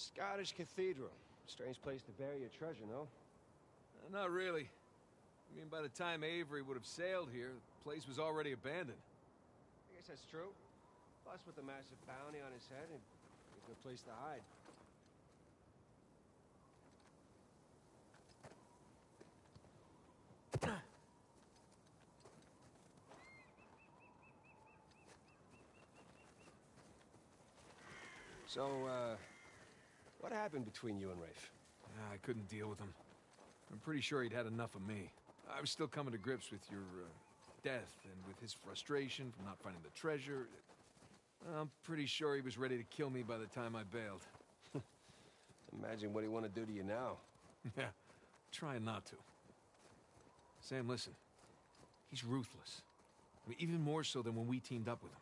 Scottish Cathedral. Strange place to bury your treasure, no? Uh, not really. I mean, by the time Avery would have sailed here, the place was already abandoned. I guess that's true. Plus, with the massive bounty on his head, it'd be a good place to hide. So, uh, what happened between you and Rafe? I couldn't deal with him. I'm pretty sure he'd had enough of me. I was still coming to grips with your uh, death and with his frustration from not finding the treasure. I'm pretty sure he was ready to kill me by the time I bailed. Imagine what he want to do to you now. yeah, trying not to. Sam, listen. He's ruthless. I mean, even more so than when we teamed up with him.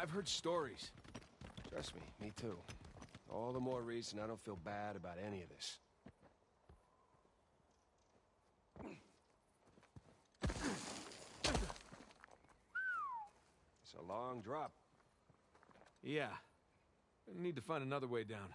I've heard stories. Trust me, me too. All the more reason I don't feel bad about any of this. It's a long drop. Yeah. Need to find another way down.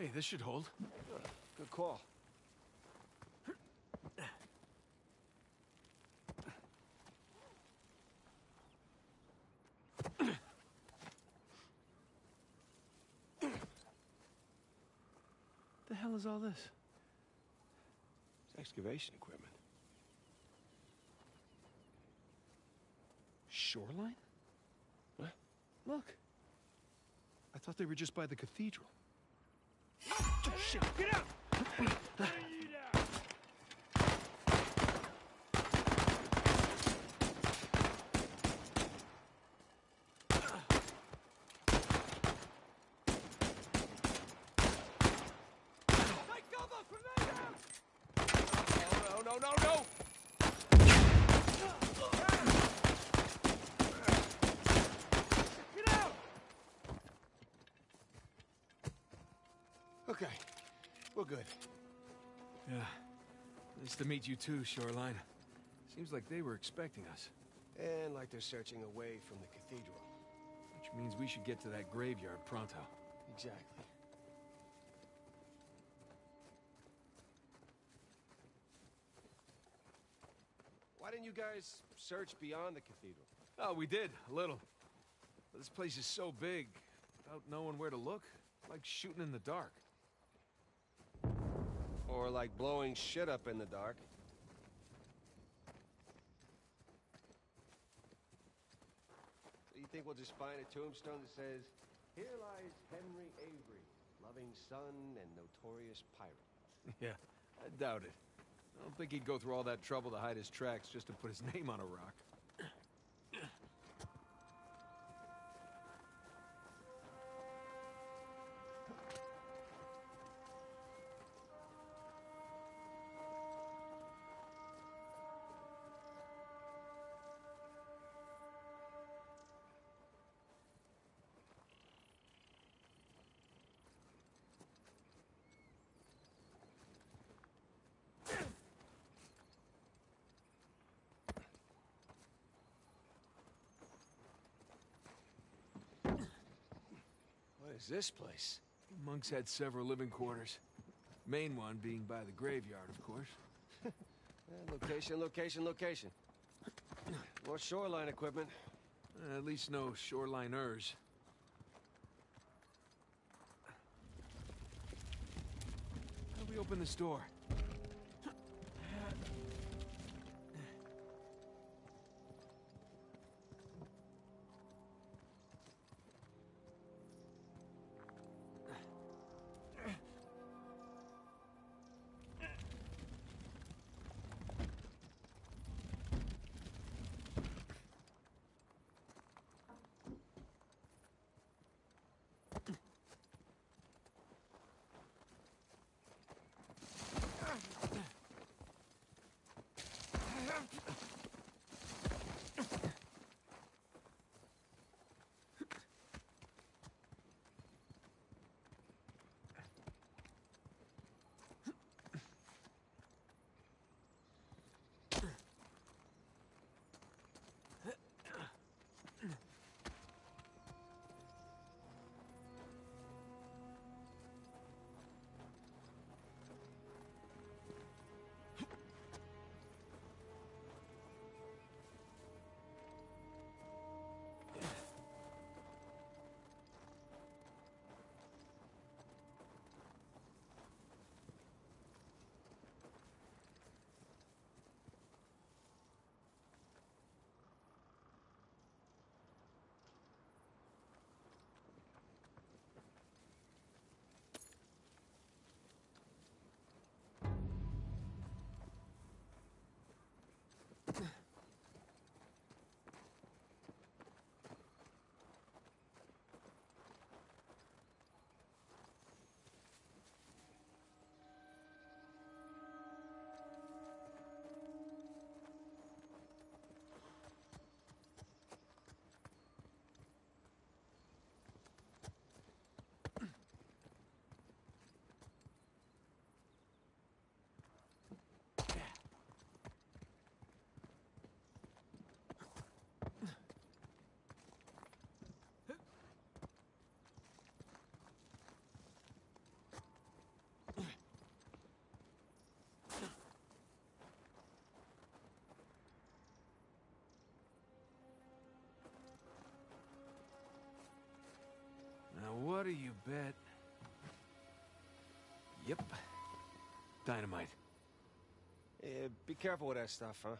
Hey, this should hold. Good call. The hell is all this? It's excavation equipment. Shoreline? What? Look. I thought they were just by the cathedral. Get out! Take cover! Grenade out! No, no, no, no, no! Get out! Okay, we're good. Yeah. Nice to meet you too, Shoreline. Seems like they were expecting us. And like they're searching away from the cathedral. Which means we should get to that graveyard pronto. Exactly. Why didn't you guys search beyond the cathedral? Oh, we did, a little. But this place is so big, without knowing where to look, like shooting in the dark. Or like blowing shit up in the dark? So you think we'll just find a tombstone that says, Here lies Henry Avery, loving son and notorious pirate? yeah, I doubt it. I don't think he'd go through all that trouble to hide his tracks just to put his name on a rock. Is this place? Monks had several living quarters. Main one being by the graveyard, of course. Eh, location, location, location. More shoreline equipment. Uh, at least no shoreliners. How do we open this door? Bet. Yep. Dynamite. Yeah, be careful with that stuff, huh?